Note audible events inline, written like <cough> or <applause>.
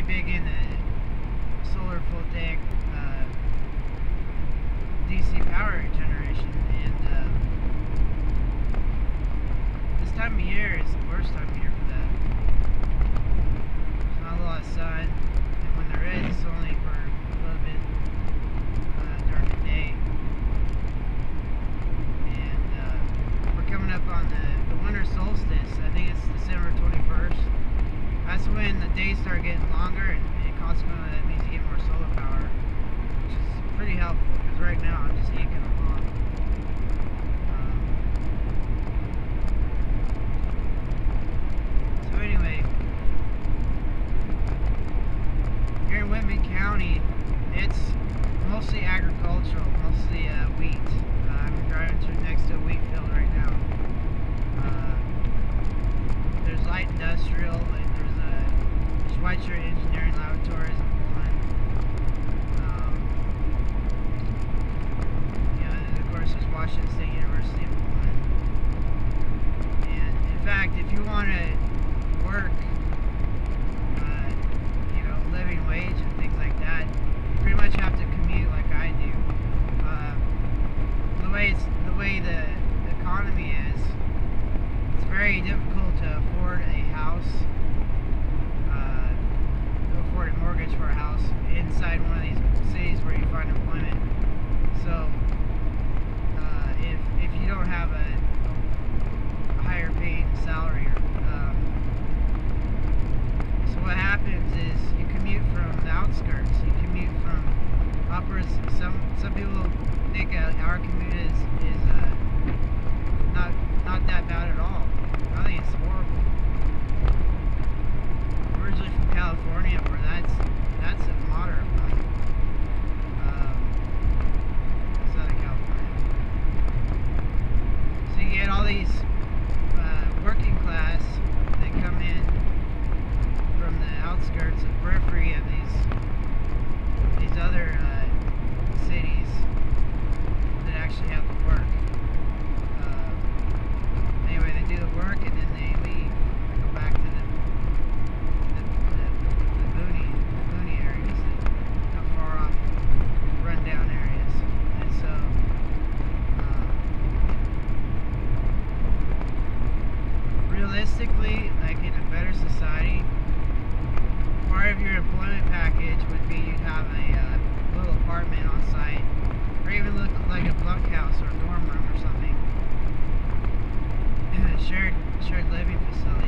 really big into solar voltaic uh, DC power generation, and uh, this time of year is the worst time of year for that. There's not a lot of sun, and when there is, it's only for a little bit uh, during the day. And uh, we're coming up on the, the winter solstice. I think it's December 21st. That's when the days start getting longer, and, that means more Schweitzer Engineering Laboratories in Pullman. Um, you know, and of course there's Washington State University in Pullman. And in fact, if you want to work, uh, you know, living wage and things like that, you pretty much have to commute like I do. Uh, the way the way the economy is, it's very difficult to afford a house, uh, to afford a mortgage for a house inside one of these cities where you find employment. So, uh, if if you don't have a, a higher paying salary, um, so what is you commute from the outskirts. You commute from upwards. Some some people think uh, our commute is is uh, not not that bad at all. I think. realistically, like in a better society, part of your employment package would be you'd have a uh, little apartment on site, or even look like a bunkhouse or a dorm room or something. <clears throat> shared shared living facility.